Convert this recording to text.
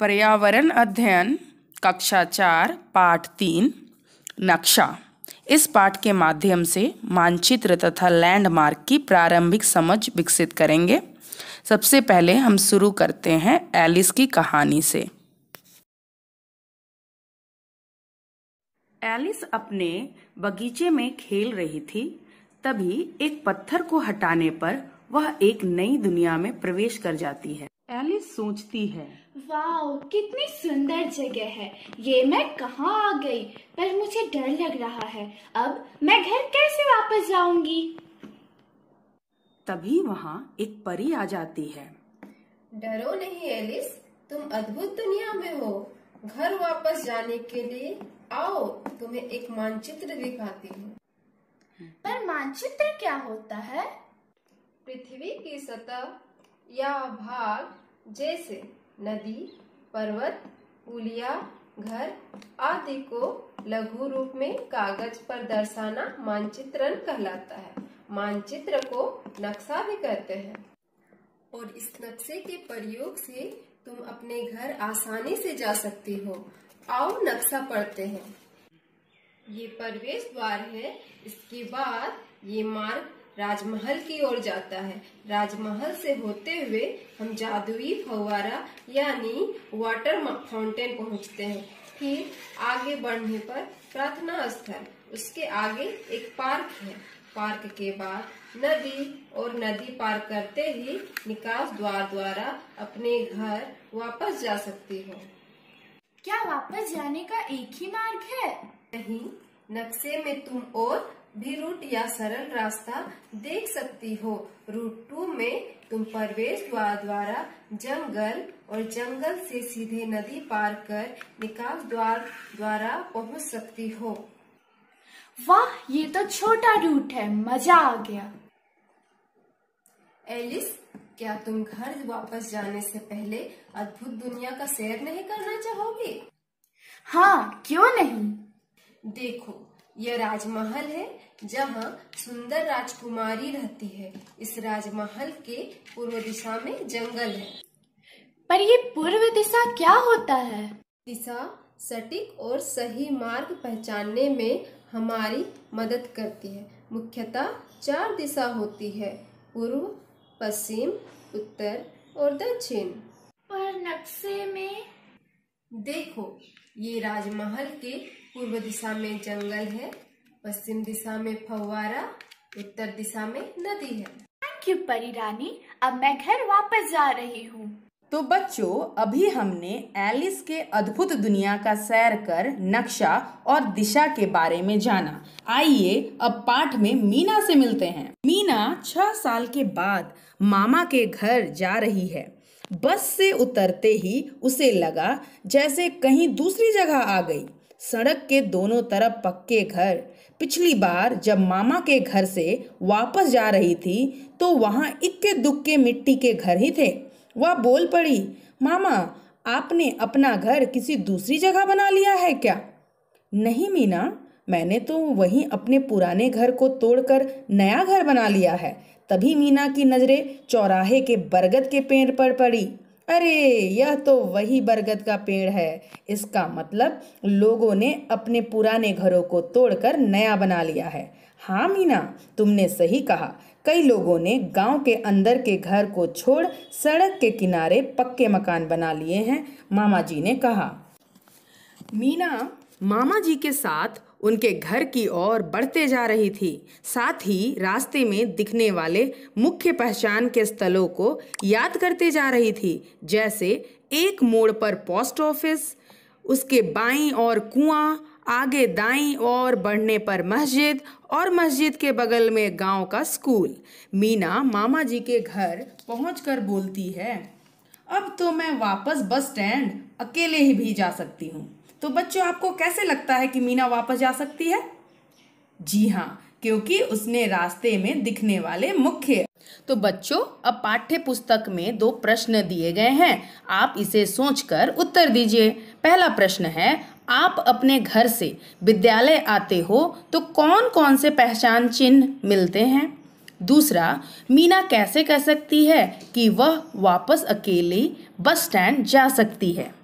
पर्यावरण अध्ययन, कक्षा चार, पाठ तीन, नक्शा। इस पाठ के माध्यम से मानचित्र तथा लैंडमार्क की प्रारंभिक समझ विकसित करेंगे। सबसे पहले हम शुरू करते हैं एलिस की कहानी से। एलिस अपने बगीचे में खेल रही थी, तभी एक पत्थर को हटाने पर वह एक नई दुनिया में प्रवेश कर जाती है। एलिस सोचती है वाह कितनी सुंदर जगह है। ये मैं कहाँ आ गई? पर मुझे डर लग रहा है। अब मैं घर कैसे वापस जाऊँगी? तभी वहाँ एक परी आ जाती है। डरो नहीं एलिस। तुम अद्भुत दुनिया में हो। घर वापस जाने के लिए आओ तुम्हें एक मानचित्र दिखाती हूँ। पर मानचित्र क्या होता है? पृथ्वी की सतह या भाग जैसे नदी, पर्वत, पुलिया, घर आदि को लघु रूप में कागज़ पर दर्शाना मानचित्रण कहलाता है। मानचित्र को नक्शा भी कहते हैं। और इस नक्शे के प्रयोग से तुम अपने घर आसानी से जा सकती हो। आओ नक्शा पढ़ते हैं। ये प्रवेश द्वार है। इसके बाद ये मार्ग राजमहल की ओर जाता है। राजमहल से होते हुए हम जादुई फवारा यानी वाटर फाउंटेन पहुँचते हैं। फिर आगे बढ़ने पर प्रार्थना स्थल। उसके आगे एक पार्क है। पार्क के बाद नदी और नदी पार करते ही निकास द्वार द्वारा अपने घर वापस जा सकती हो। क्या वापस जाने का एक ही मार्ग है? नहीं नक्शे में तुम और भी रूट या सरल रास्ता देख सकती हो। रूट टू में तुम प्रवेश द्वार द्वारा जंगल और जंगल से सीधे नदी पार कर निकास द्वार द्वारा पहुँच सकती हो। वाह ये तो छोटा रूट है मज़ा आ गया। एलिस क्या तुम घर वापस जाने से पहले अद्भुत दुनिया का सैर नहीं करना चाहोगी? हाँ क्यों नहीं? देखो यह राजमहल है जहाँ सुंदर राजकुमारी रहती है। इस राजमहल के पूर्व दिशा में जंगल है। पर ये पूर्व दिशा क्या होता है? दिशा सटीक और सही मार्ग पहचानने में हमारी मदद करती है। मुख्यतः चार दिशा होती है पूर्व पश्चिम उत्तर और दक्षिण। पर नक्शे में देखो ये राजमहल के पूर्व दिशा में जंगल है पश्चिम दिशा में फव्वारा उत्तर दिशा में नदी है। थैंक यू परी रानी अब मैं घर वापस जा रही हूँ। तो बच्चों अभी हमने एलिस के अद्भुत दुनिया का सैर कर नक्शा और दिशा के बारे में जाना। आइए अब पाठ में मीना से मिलते हैं। मीना छह साल के बाद मामा के घर जा रही है। बस से उतरते ही उसे लगा जैसे कहीं दूसरी जगह आ गई। सड़क के दोनों तरफ़ पक्के घर। पिछली बार जब मामा के घर से वापस जा रही थी तो वहाँ इक्के दुक्के मिट्टी के घर ही थे। वह बोल पड़ी, मामा, आपने अपना घर किसी दूसरी जगह बना लिया है क्या? नहीं मीना, मैंने तो वहीं अपने पुराने घर को तोड़कर नया घर बना लिया है। तभी मीना की नज़रें चौराहे के बरगद के पेड़ पर पड़ी। अरे, यह तो वही बरगद का पेड़ है। इसका मतलब लोगों ने अपने पुराने घरों को तोड़कर नया बना लिया है। हाँ मीना, तुमने सही कहा। कई लोगों ने गाँव के अंदर के घर को छोड़ सड़क के किनारे पक्के मकान बना लिए हैं, मामा जी ने कहा। मीना, मामा जी के साथ उनके घर की ओर बढ़ते जा रही थी। साथ ही रास्ते में दिखने वाले मुख्य पहचान के स्थलों को याद करते जा रही थी, जैसे एक मोड़ पर पोस्ट ऑफ़िस, उसके बाईं और कुआँ, आगे दाईं और बढ़ने पर मस्जिद और मस्जिद के बगल में गाँव का स्कूल। मीना मामा जी के घर पहुंचकर बोलती है, अब तो मैं वापस बस स्टैंड अकेले ही भी जा सकती हूँ। तो बच्चों, आपको कैसे लगता है कि मीना वापस जा सकती है? जी हाँ क्योंकि उसने रास्ते में दिखने वाले मुख्य। तो बच्चों, अब पाठ्य पुस्तक में दो प्रश्न दिए गए हैं। आप इसे सोचकर उत्तर दीजिए। पहला प्रश्न है, आप अपने घर से विद्यालय आते हो तो कौन कौन से पहचान चिन्ह मिलते हैं? दूसरा, मीना कैसे कह सकती है कि वह वापस अकेली बस स्टैंड जा सकती है?